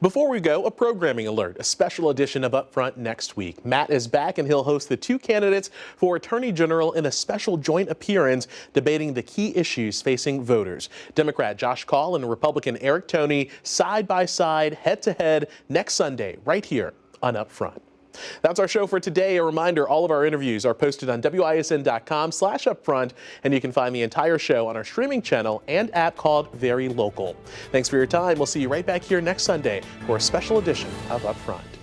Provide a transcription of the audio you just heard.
Before we go, a programming alert, a special edition of Upfront next week. Matt is back and he'll host the two candidates for Attorney General in a special joint appearance debating the key issues facing voters. Democrat Josh Kaul and Republican Eric Toney side by side, head to head next Sunday, right here on Upfront. That's our show for today. A reminder, all of our interviews are posted on WISN.com slash upfront, and you can find the entire show on our streaming channel and app called Very Local. Thanks for your time. We'll see you right back here next Sunday for a special edition of Upfront.